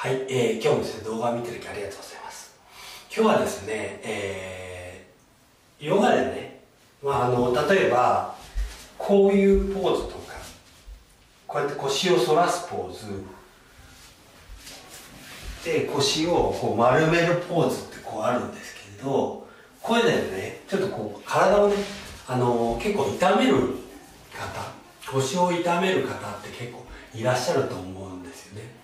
はい、えー、今日もですね、動画を見てるきありがとうございます。今日はですね、えー、ヨガでね、まあ、あの、例えば、こういうポーズとか、こうやって腰を反らすポーズ、で、腰をこう丸めるポーズってこうあるんですけれど、これでね、ちょっとこう、体をね、あの、結構痛める方、腰を痛める方って結構いらっしゃると思うんですよね。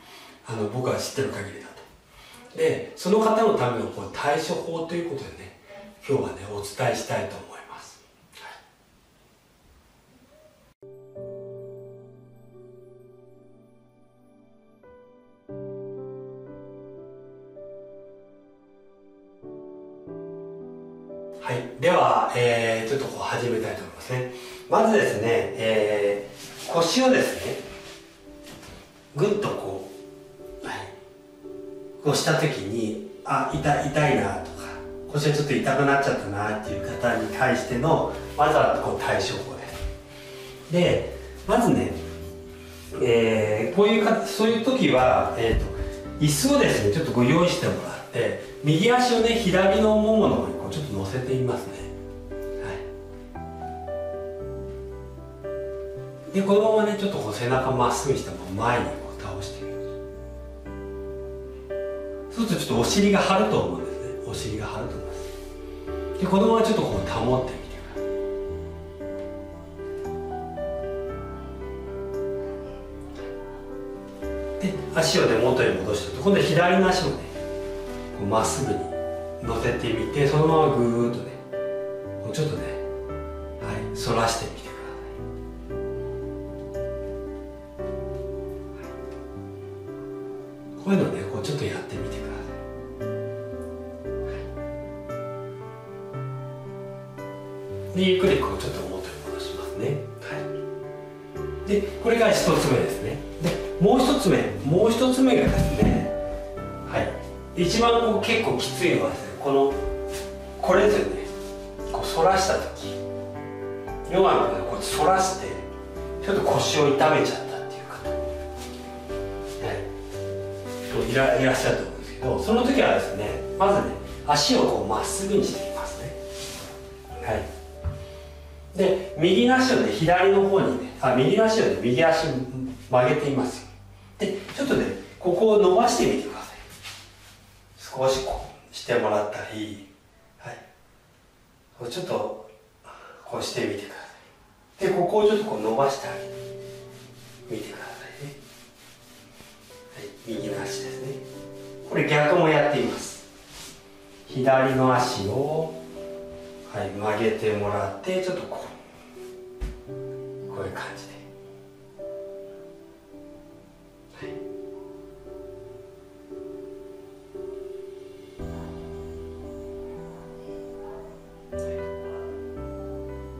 あの僕が知ってる限りだと。でその方のためのこう対処法ということでね今日はねお伝えしたいと思います、はい、では、えー、ちょっとこう始めたいと思いますね。まずですね、えー、腰をですねぐっとこうをした時にあ痛痛いなとか腰がちょっと痛くなっちゃったなっていう方に対してのまずはこう対処法で。すでまずね、えー、こういうかそういう時は、えーと、椅子をですねちょっとご用意してもらって右足をね左のももの方にこうちょっと乗せてみますね。はい。でこのままねちょっとこう背中まっすぐにしたまま前にこう倒してみそうするとちょっとお尻が張ると思うんですねお尻が張ると思いますでこのままちょっとこう保ってみてくださいで足をね元に戻して今度は左の足をねまっすぐに乗せてみてそのままぐーっとねもうちょっとねはい反らしてみてください。こういうのねこうちょっとやってみてください。でゆっくりこうちょっと元に戻しますね、はい、でこれが一つ目ですね。でもう一つ目もう一つ目がですねはい。一番こう結構きついのはですねこのこれですよね。こう反らした時。ヨガのこう反らしてちょっと腰を痛めちゃったっていう方、はい、いらいらっしゃると思うんですけどその時はですねまずね足をこうまっすぐにしていきますね。はい。で右足をね左の方にねあ右足をね右足曲げていますでちょっとねここを伸ばしてみてください。少しこうしてもらったりはい。ちょっとこうしてみてください。でここをちょっとこう伸ばしてあげてみてくださいね。はい右の足ですね。これ逆もやっています。左の足をはい、曲げてもらってちょっとこうこういう感じで、は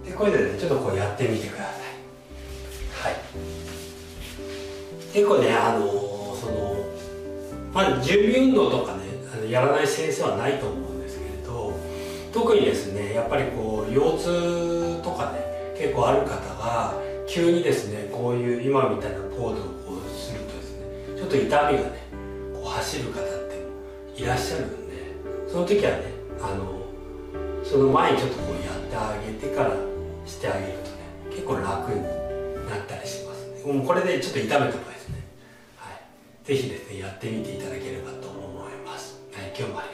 い、でこれでねちょっとこうやってみてください。はい。結構ねあのー、そのまあ準備運動とかねやらない先生はないと思う。特にですねやっぱりこう腰痛とかね結構ある方が急にですねこういう今みたいなポーズをこうするとですねちょっと痛みがねこう走る方っていらっしゃるんでその時はねあのその前にちょっとこうやってあげてからしてあげるとね結構楽になったりします。ねもうこれでちょっと痛めた場合ですね。はい。是非ですねやってみていただければと思います、はい、今日も